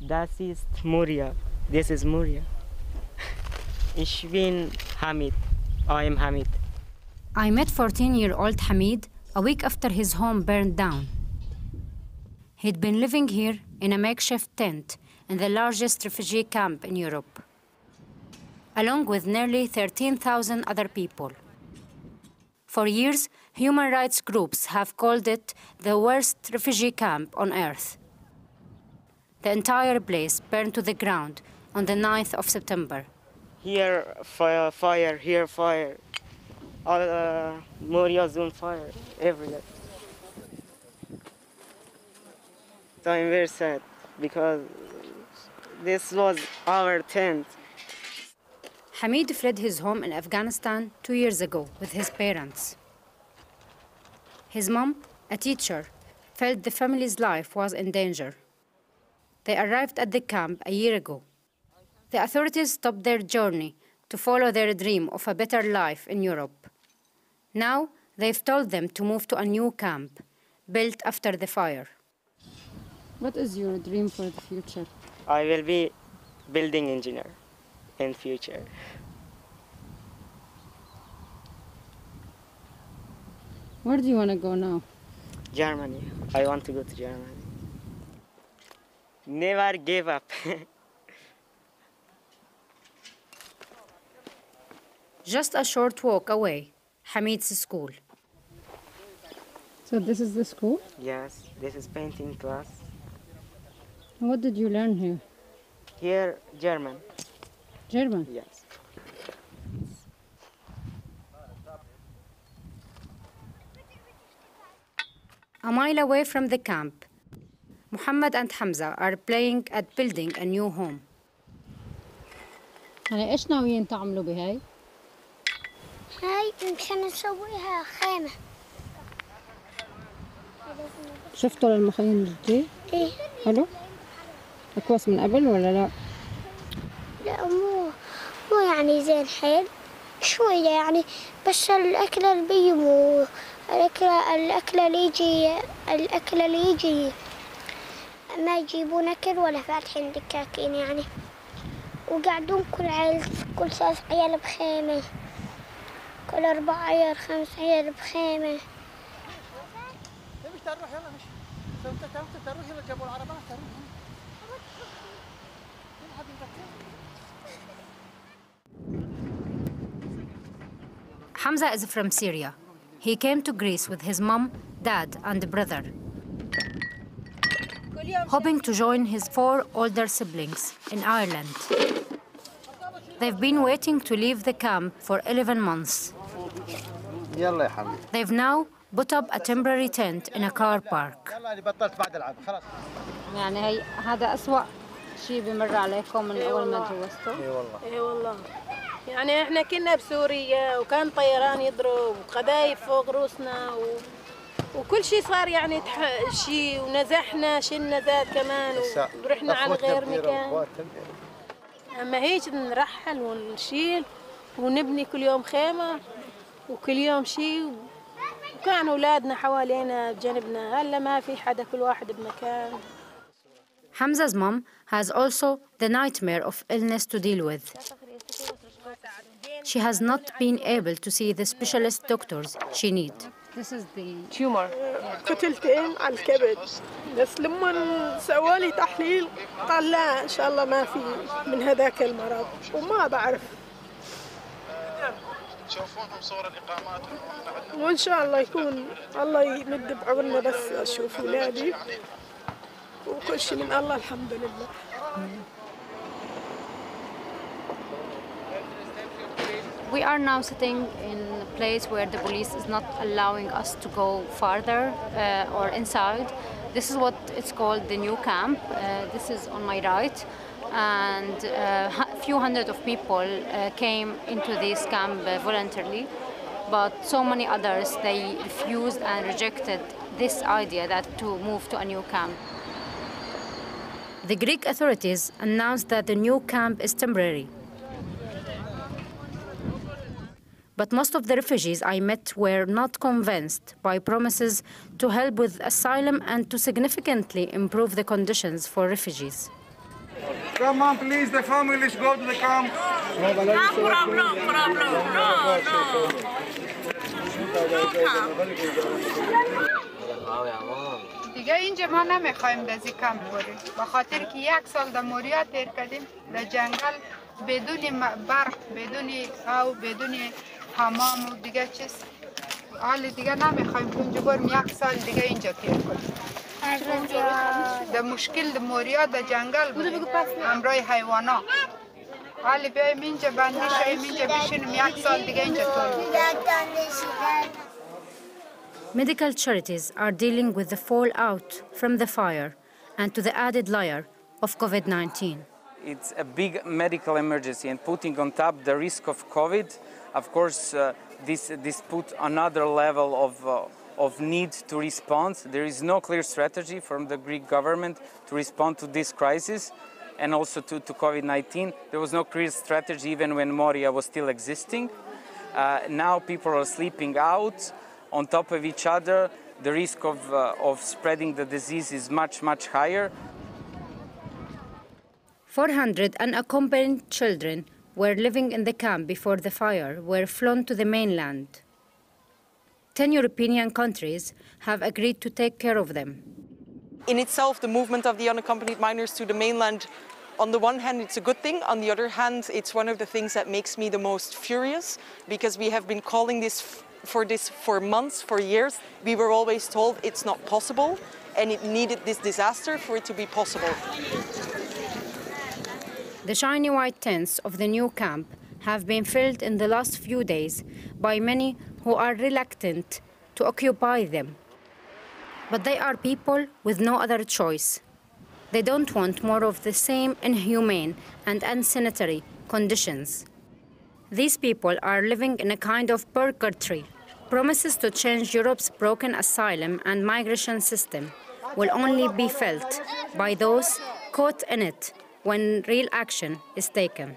Das ist Moria. This is Moria. Ich bin Hamid. I am Hamid. I met 14 year old Hamid a week after his home burned down. He'd been living here in a makeshift tent in the largest refugee camp in Europe, along with nearly 13,000 other people. For years, human rights groups have called it the worst refugee camp on earth. The entire place burned to the ground on the 9th of September. Here fire, fire. Here fire. All uh, Moria's on fire everywhere. So I'm very sad because this was our tent. Hamid fled his home in Afghanistan two years ago with his parents. His mom, a teacher, felt the family's life was in danger. They arrived at the camp a year ago. The authorities stopped their journey to follow their dream of a better life in Europe. Now they've told them to move to a new camp built after the fire. What is your dream for the future? I will be building engineer in future. Where do you want to go now? Germany. I want to go to Germany. Never give up. Just a short walk away, Hamid's school. So this is the school? yes, this is painting class. What did you learn here? Here, German. German. Yes. A mile away from the camp, Muhammad and Hamza are playing at building a new home. يعني إيش ناويين تعملوا بهاي؟ هاي مشان نسويها خيمة شفتوا للمخيم الجديد؟ إيه حلو؟ أكواس من قبل ولا لا؟ لا مو مو يعني زين حيل شوية يعني بس الأكلة اللي بيجيبوا الأكلة الأكلة اللي يجي الأكلة اللي يجي ما يجيبون أكل ولا فاتحين دكاكين يعني. وقاعدون كل عيل كل ثلاث عيال بخيمة. كل أربع عيال خمس عيال بخيمة. تبي تروح يلا مش انت تروح تروح يلا جابوا العربات تروح. Hamza is from Syria. He came to Greece with his mom, dad, and brother, hoping to join his four older siblings in Ireland. They've been waiting to leave the camp for 11 months. يلا يا حبيبي They've now put up a temporary tent in a car park. يلا انا بطلت بعد العب خلاص يعني هي هذا أسوأ شيء بمر عليكم من أول ما تجوزتوا؟ اي والله اي والله يعني احنا كنا بسوريا وكان طيران يضرب وقذايف فوق روسنا و... وكل شيء صار يعني تح... شيء ونزحنا شلنا زاد كمان ورحنا على غير مكان أما هيك نرحل ونشيل ونبني كل يوم خيمة وكل يوم شيء وكان أولادنا حوالينا بجنبنا هلا ما في حدا كل واحد بمكان Hamza's mom has also the nightmare of illness to deal with. She has not been able to see the specialist doctors she needs. This is the تيومر كتلتين على الكبد. بس لما سووا لي تحليل قال لا إن شاء الله ما في من هذاك المرض. وما بعرف. تشوفونهم صور الاقامات وإن شاء الله يكون الله يمد بعمرنا بس أشوف ولادي. وكل شيء من الله الحمد لله. We are now sitting in a place where the police is not allowing us to go farther uh, or inside. This is what it's called the new camp. Uh, this is on my right. And a few hundred of people uh, came into this camp uh, voluntarily. But so many others, they refused and rejected this idea that to move to a new camp. The Greek authorities announced that the new camp is temporary. But most of the refugees I met were not convinced by promises to help with asylum and to significantly improve the conditions for refugees. Come on, please, the families go to the camp. دیگه اینجا ما نمیخوایم در این کمپ بریم به خاطر که یک سال در موریا تیر کردیم در جنگل بدون م- برق بدون او بدون حمام و دیگه چیز حال دیگه نمیخوایم که اونجا بریم یک سال دیگه اینجا تیر کنیم در مشکل در موریا در جنگل بودیم همراه حیوانا حالی بیایم اینجا بندی شویم اینجا بشینیم یک سال دیگه اینجا طول Medical charities are dealing with the fallout from the fire and to the added layer of COVID 19. It's a big medical emergency, and putting on top the risk of COVID, of course, uh, this, this put another level of, uh, of need to respond. There is no clear strategy from the Greek government to respond to this crisis and also to, to COVID 19. There was no clear strategy even when Moria was still existing. Uh, now people are sleeping out on top of each other. The risk of, uh, of spreading the disease is much, much higher. 400 unaccompanied children were living in the camp before the fire were flown to the mainland. 10 European countries have agreed to take care of them. in itself, the movement of the unaccompanied minors to the mainland, on the one hand, it's a good thing. On the other hand, it's one of the things that makes me the most furious because we have been calling this for this for months, for years. We were always told it's not possible, and it needed this disaster for it to be possible. The shiny white tents of the new camp have been filled in the last few days by many who are reluctant to occupy them. But they are people with no other choice. They don't want more of the same inhumane and unsanitary conditions. These people are living in a kind of purgatory. Promises to change Europe's broken asylum and migration system will only be felt by those caught in it when real action is taken.